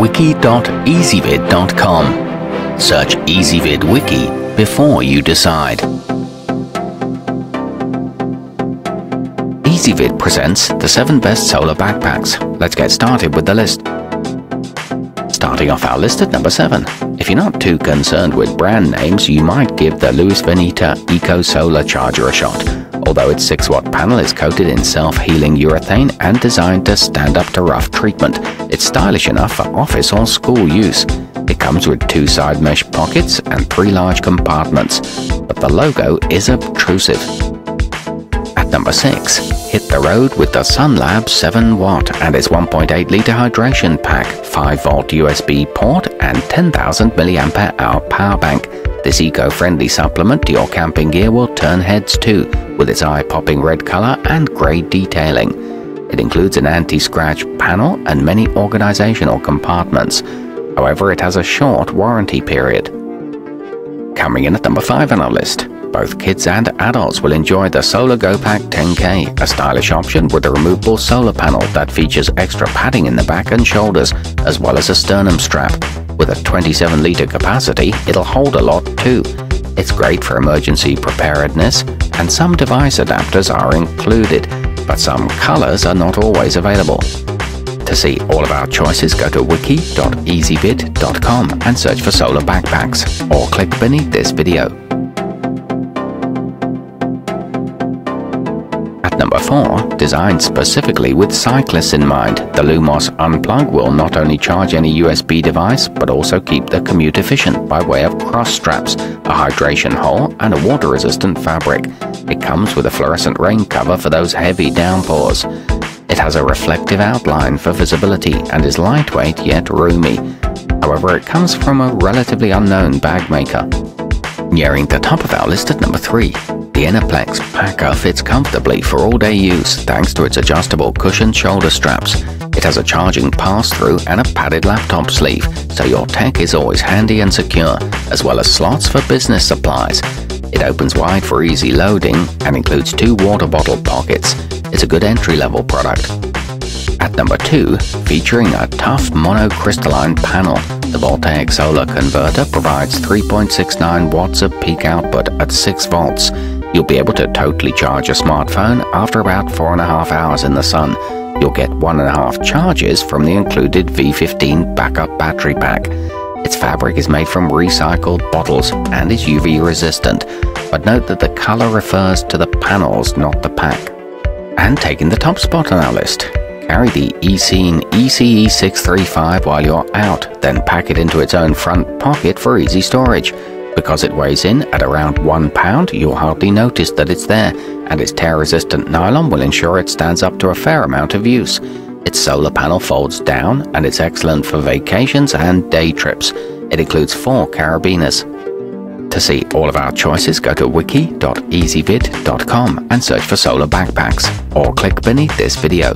wiki.ezvid.com. Search Ezvid Wiki before you decide. Ezvid presents the 7 best solar backpacks. Let's get started with the list. Starting off our list at number 7. If you're not too concerned with brand names, you might give the Luisvanita Eco Solar Charger a shot. Although its 6 watt panel is coated in self healing urethane and designed to stand up to rough treatment, it's stylish enough for office or school use. It comes with two side mesh pockets and three large compartments, but the logo is obtrusive. At number 6, hit the road with the SunLabz 7 watt and its 1.8 litre hydration pack, 5 volt USB port, and 10,000 mAh power bank. This eco-friendly supplement to your camping gear will turn heads too, with its eye-popping red color and grey detailing. It includes an anti-scratch panel and many organizational compartments. However, it has a short warranty period. Coming in at number 5 on our list, both kids and adults will enjoy the Solar GoPack 10K, a stylish option with a removable solar panel that features extra padding in the back and shoulders, as well as a sternum strap. With a 27 litre capacity, it'll hold a lot too. It's great for emergency preparedness, and some device adapters are included, but some colors are not always available. To see all of our choices, go to wiki.ezvid.com and search for solar backpacks, or click beneath this video. Number 4, designed specifically with cyclists in mind, the Lumos Unplug will not only charge any USB device, but also keep the commute efficient by way of cross straps, a hydration hole, and a water-resistant fabric. It comes with a fluorescent rain cover for those heavy downpours. It has a reflective outline for visibility and is lightweight yet roomy. However, it comes from a relatively unknown bag maker. Nearing the top of our list at number 3, the Enerplex Packr fits comfortably for all-day use thanks to its adjustable cushioned shoulder straps. It has a charging pass-through and a padded laptop sleeve, so your tech is always handy and secure, as well as slots for business supplies. It opens wide for easy loading and includes two water bottle pockets. It's a good entry-level product. At number 2, featuring a tough monocrystalline panel, the Voltaic Solar Converter provides 3.69 watts of peak output at 6 volts. You'll be able to totally charge a smartphone after about 4.5 hours in the sun. You'll get 1.5 charges from the included V15 backup battery pack. Its fabric is made from recycled bottles and is UV resistant, but note that the color refers to the panels, not the pack. And taking the top spot on our list, carry the Eceen ECE635 while you're out, then pack it into its own front pocket for easy storage. Because it weighs in at around one pound, you'll hardly notice that it's there, and its tear-resistant nylon will ensure it stands up to a fair amount of use. Its solar panel folds down, and it's excellent for vacations and day trips. It includes four carabiners. To see all of our choices, go to wiki.ezvid.com and search for solar backpacks, or click beneath this video.